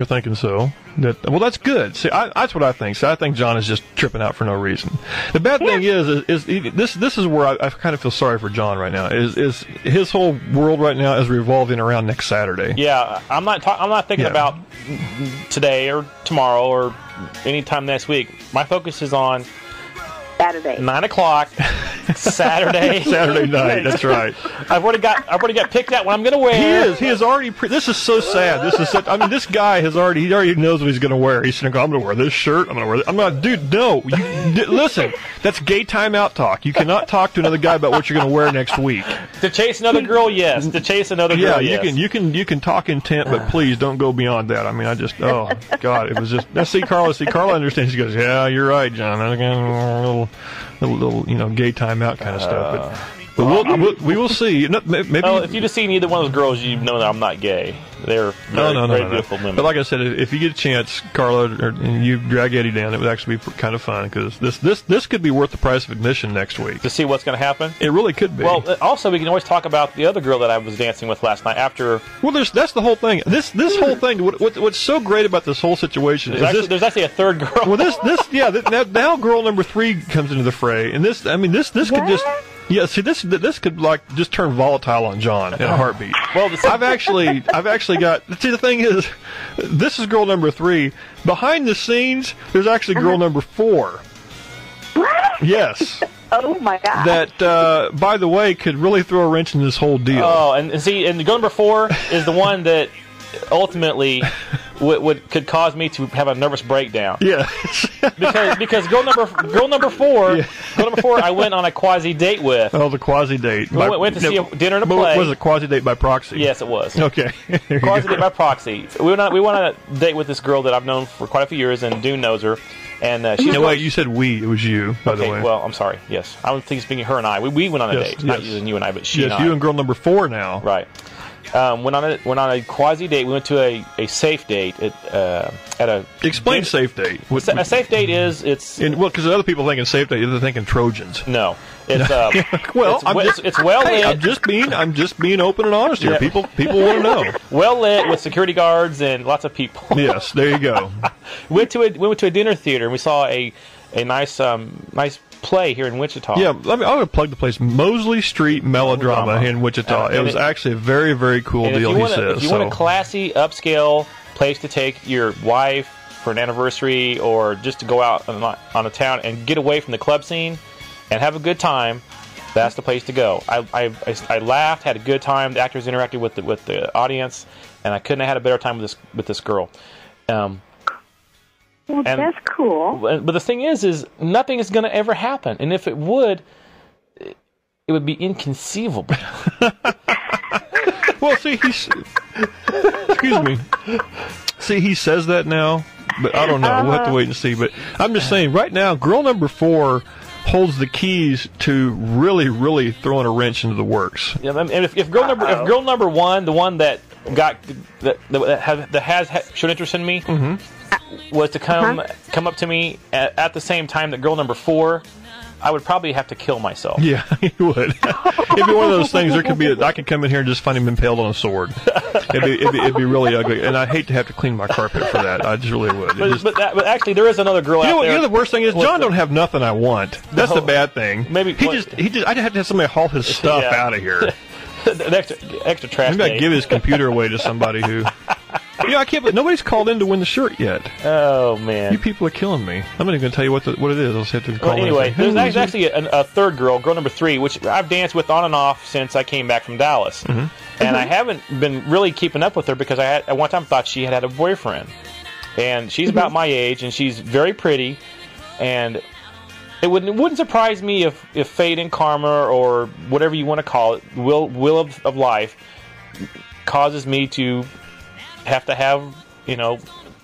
You're thinking so. That well, that's good. See, I, that's what I think. So I think John is just tripping out for no reason. The bad thing is, is, is he- this this is where I, I kind of feel sorry for John right now. Is is his whole world right now is revolving around next Saturday. Yeah, I'm not. Ta- I'm not thinking Yeah. about today or tomorrow or anytime next week. My focus is on Saturday. nine o'clock Saturday. Saturday night. That's right. I've already got. I've already got picked out what I'm going to wear. He is. He is already. Pre- this is so sad. This is. Such, I mean, this guy has already. He already knows what he's going to wear. He's going to go. I'm going to wear this shirt. I'm going to wear. This. I'm not. Dude, no. You, d- listen. That's gay timeout talk. You cannot talk to another guy about what you're going to wear next week. To chase another girl, yes. To chase another Yeah, girl, you yes. can. You can. You can talk intent, but please don't go beyond that. I mean, I just. Oh God, it was just. Now see, Carla. See, Carla understands. She goes, "Yeah, you're right, John." And again, a little, little, little, you know, gay timeout kind of stuff. Uh, But, but we'll, we'll, we will see. No, Maybe. Oh, if you just seen either one of those girls, you know that I'm not gay. They're No, very, no, no, very no, no. beautiful women. But like I said, if you get a chance, Carla, or, and you drag Eddie down, it would actually be kind of fun because this this this could be worth the price of admission next week. to see what's going to happen. It really could be. Well, uh, also we can always talk about the other girl that I was dancing with last night. After well, there's that's the whole thing. This this whole thing. What, what, what's so great about this whole situation there's is actually, this. there's actually a third girl. Well, this this yeah. th- Now, now girl number three comes into the fray, and this I mean this this could just. Yeah, see this this could like just turn volatile on John in a heartbeat. Well, the- I've actually I've actually got see the thing is this is girl number 3. Behind the scenes there's actually girl number 4. What? Yes. Oh my god. That uh by the way could really throw a wrench in this whole deal. Oh, and, and see, and girl number four is the one that ultimately would, would could cause me to have a nervous breakdown yeah. because because girl number girl number four Yeah. girl number four I went on a quasi date with. oh, the quasi date. We went- went to see a dinner and a play. Was it quasi date by proxy? Yes, it was. Okay. Quasi date by proxy. We went on we went on a date with this girl that I've known for quite a few years, and Dune knows her. And uh, No, wait, you said we. It was you, by the way. well, I'm sorry. Yes, I was thinking speaking her and I. We, we went on a Yes, date, not yes. using you and I, but she yes, and you and girl number four now. Right. Um, went on a went on a quasi date. We went to a, a safe date at uh, at a Explain din- safe date. What, A safe date is it's and, well, because other people thinking safe date, they're thinking Trojans. no, it's uh, Well, it's, I'm we- just, it's, it's well hey, lit, I'm just being, I'm just being open and honest here. Yeah. People, people want to know. well lit with security guards and lots of people. yes, there you go. went to a we went to a dinner theater and we saw a a nice um nice play here in Wichita. Yeah, let me. I'm gonna plug the place. Mosley Street Melodrama Melodrama. in Wichita. And- it was it- actually a very, very cool deal. you He says. if you so. want a classy, upscale place to take your wife for an anniversary or just to go out on, on a town and get away from the club scene and have a good time, that's the place to go. I, I, I, I laughed, had a good time. The actors interacted with the, with the audience, and I couldn't have had a better time with this with this girl. Um, well, and- that's cool. but but the thing is, is nothing is going to ever happen, and if it would, it it would be inconceivable. Well, see, he's. excuse me. See, he says that now, but I don't know. We'll have to wait and see. But I'm just saying, right now, girl number four holds the keys to really, really throwing a wrench into the works. Yeah, and if, if girl number if girl number one, the one that got that that, have, that has ha- shown interest in me, mm-hmm. was to come uh-huh. come up to me at, at the same time that girl number four, I would probably have to kill myself. Yeah, he would. it'd be one of those things. There could be. A, I could come in here and just find him impaled on a sword. It'd be, it'd be, it'd be really ugly, and I hate to have to clean my carpet for that. I just really would. But, just- but, that, but actually, there is another girl you out know, what- there. you know the worst thing is John the- don't have nothing I want. That's No. the bad thing. Maybe- he what- just he just I'd have to have somebody haul his stuff Yeah. out of here. the extra, extra trash. Maybe I give his computer away to somebody who. Yeah, I can't. But nobody's called in to win the shirt yet. Oh man. You people are killing me. I'm not even going to tell you what the, what it is. I'll just have to call Well, anyway, there's "Who act- is it?" actually a, a third girl, girl number three, which I've danced with on and off since I came back from Dallas, Mm-hmm. and I haven't been really keeping up with her because I had, at one time thought she had had a boyfriend, and she's about my age and she's very pretty, and it wouldn't it wouldn't surprise me if if fate and karma or whatever you want to call it, will will of, of life, causes me to have to have you know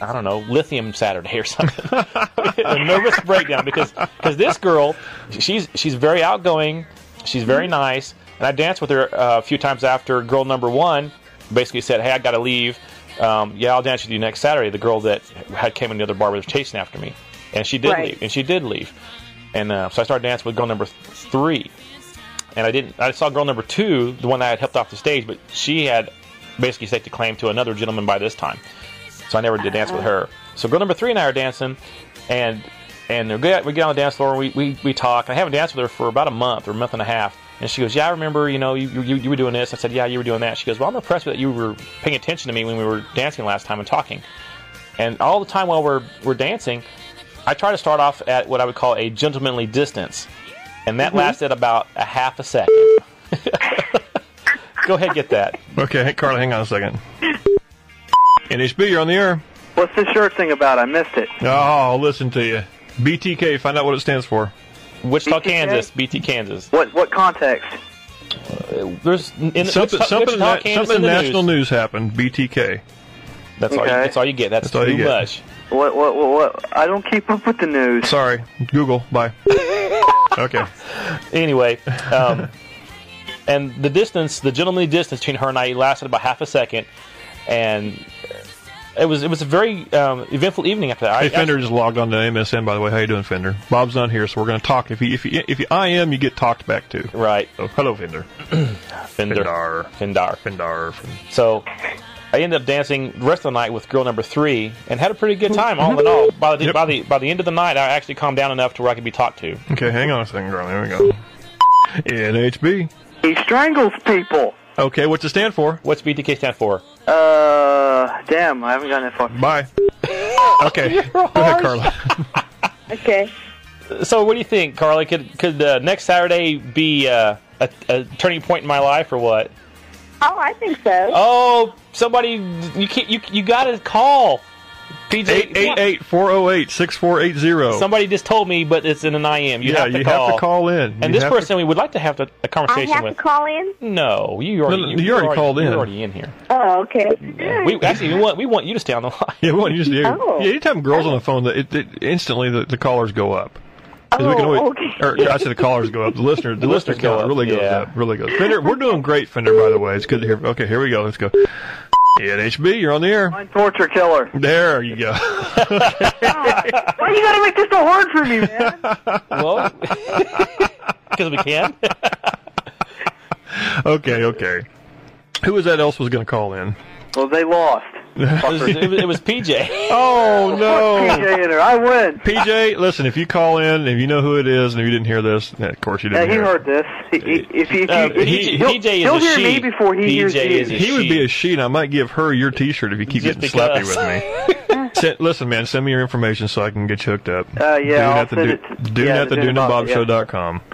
I don't know lithium Saturday or something. a nervous breakdown because because this girl she's she's very outgoing, she's very nice, and I danced with her uh, a few times after girl number one basically said, "Hey, I got to leave. Um, yeah, I'll dance with you next Saturday." The girl that had came in the other bar was chasing after me, and she did Right. leave, and she did leave, and uh, so I started dancing with girl number three, and I didn't. I saw girl number two, the one that I had helped off the stage, but she had basically staked a claim to another gentleman by this time. so I never did dance with her. So girl number three and I are dancing, and and we get, we get on the dance floor and we, we, we talk. I haven't danced with her for about a month or a month and a half. And she goes, "Yeah, I remember. You know, you, you, you were doing this." I said, "Yeah, you were doing that." She goes, "Well, I'm impressed that you were paying attention to me when we were dancing last time and talking." And all the time while we're we're dancing, I try to start off at what I would call a gentlemanly distance, and that mm-hmm. lasted about a half a second. Go ahead, get that. Okay, hey, Carla, hang on a second. NHB, you're on the air. What's the shirt thing about? I missed it. Oh, I'll listen to you. BTK, find out what it stands for. Wichita, BTK? Kansas, BT, Kansas. What what context? Uh, there's in Something, Wichita, something, Wichita, na- Kansas something in the national news. news. happened. BTK. That's all. You, that's all you get. That's, That's all you too get. Much. What what what? what? I don't keep up with the news. Sorry, Google. Bye. okay. Anyway, um, and the distance, the gentlemanly distance between her and I lasted about half a second, and it was it was a very um, eventful evening after that. I, Hey, Fender just logged on to MSN. By the way, how you doing, Fender? Bob's not here, so we're going to talk. If you if you if you I am, you get talked back to. right, So, hello, Fender. Fender, Fender. Fender. Fender. So I ended up dancing the rest of the night with girl number three and had a pretty good time. All in all, by the Yep. by the by the end of the night, I actually calmed down enough to where I could be talked to. Okay, hang on a second, girl. There we go. NHB. He strangles people. Okay, what's it stand for? What's BTK stand for? Uh, damn, I haven't gotten that far. Bye. Okay, go ahead, Carla. Okay. So, what do you think, Carly? Could could uh, next Saturday be uh, a, a turning point in my life, or what? Oh, I think so. Oh, somebody, you can't, you you got to call. PJ, Eight eight eight four zero eight six four eight zero. Somebody just told me, but it's in an IM. You Yeah, have to you call. have to call in. And You this have to- person we would like to have the, a I conversation have with. to call in. No, you already, No, no, you, you already called in. You're already in here. Oh, okay. We actually we want we want you to stay on the line. Yeah, well, you just, yeah, Oh. yeah, anytime girls on the oh. phone, it, it instantly the, the callers go up. 'Cause we can Oh, always, okay. or I said the callers go up. The listener, the, listeners listeners go count up, really goes yeah. up, really goes. Fender, we're doing great, Fender. By the way, it's good to hear. Okay, here we go. Let's go. Yeah, HB, you're on the air. Bind torture killer. There you go. Why are you gotta make this so hard for me, man? Well, because we can. okay, okay. Who was that else was going to call in? well, they lost. It was, it was, it was PJ. Oh no. PJ in there. I win. PJ, listen, if you call in, if you know who it is, and if you didn't hear this, of course you didn't he hear. it. heard this. He, he, if he, if Uh, he, PJ, he'll, PJ is he'll a hear she. me before he hears you. He would be a she, and I might give her your T-shirt if you keep Just getting slappy with me. Send, listen, man, send me your information so I can get you hooked up. Uh, yeah, I'll Dune at the, send du- it to- Dune yeah, at the the Dune Bob, yeah.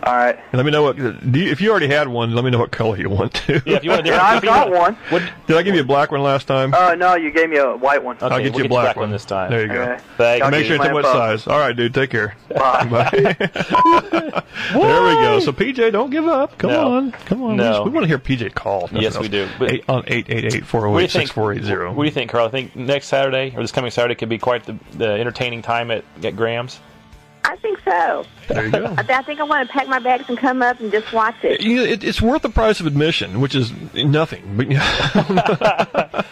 DuneandBobShow.com. All right. And let me know what. Do you, if you already had one, let me know what color you want to. Yeah, if you want to Yeah, I've got one. What, Did I give you a black one last time? Uh, no, you gave me a white one. okay, I'll get we'll you a black, one. this time. There you go. Okay. Thanks. I'll Make give sure it's you tell my me what size. All right, dude. Take care. Bye. Bye. there we go. So PJ, don't give up. Come No. on, come on. No. We, want to hear PJ call. if nothing Yes, we do. But- Eight, on eight eight eight four What do you think? six four eight zero. What do you think, Carl? I think next Saturday or this coming Saturday could be quite the, the entertaining time at, at Graham's. I think so. There you go. I, I think I want to pack my bags and come up and just watch it. You know, it, it's worth the price of admission, which is nothing. But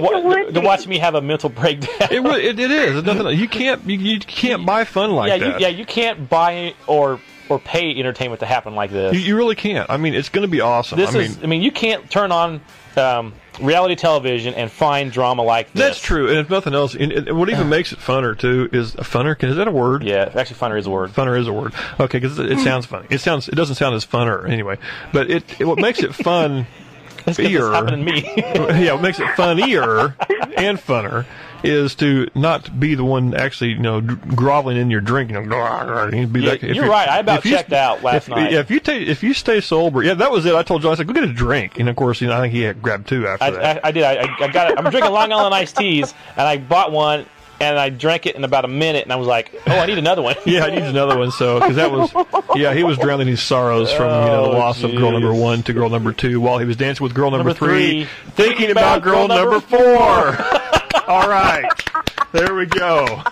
What, what- to watch me have a mental breakdown. it, it, it is. It's nothing. You can't you, you can't buy fun like yeah, that. you, yeah, you can't buy or or pay entertainment to happen like this. You, you really can't. I mean, it's going to be awesome. this I is, mean, I mean, you can't turn on um, reality television and find drama like this. that's true. And if nothing else, and, and what even makes it funner too is a funner. Is that a word? Yeah, actually, funner is a word. Funner is a word. Okay, because it, it sounds funny. It sounds. It doesn't sound as funner anyway. But it, it what makes it fun. That's 'cause it's Ear. happening to me. yeah, what makes it funnier and funner is to not be the one actually, you know, groveling in your drink. You know, be Yeah, like, if you're you- right. I about if you- checked out last if, night. Yeah, if you take, if you stay sober, yeah, that was it. I told John, I said, go get a drink, and of course, you know, I think he had grabbed two after I, that. I, I did. I, I- got it. I'm drinking Long Island iced teas, and I bought one, and I drank it in about a minute, and I was like, "Oh, I need another one." yeah, I need another one. So, because that was, yeah, he was drowning his sorrows from you know the Oh, loss of girl number one to girl number two, while he was dancing with girl number, Number three, thinking about girl number four. All right, there we go.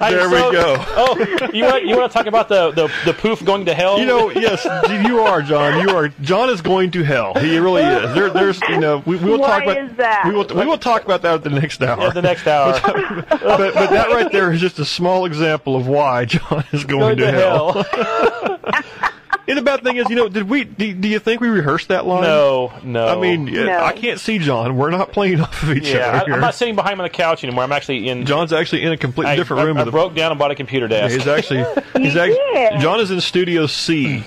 There so- we go. Oh, you want you want to talk about the, the the poof going to hell? You know, yes, you are, John. You are. John is going to hell. He really is. There, there's, you know, we, we will Why talk about is that? We will, we will talk about that at the next hour. at the next hour. but, but that right there is just a small example of why John is going, Going to hell. hell. And the bad thing is, you know, did we? Do, do you think we rehearsed that line? No, no. I mean, No. I can't see John. We're not playing off of each yeah, other. here. I'm not sitting behind him on the couch anymore. I'm actually in. John's actually in a completely I, different I, room. I with a- broke down and bought a computer desk. He's actually. He's actually. John is in Studio C.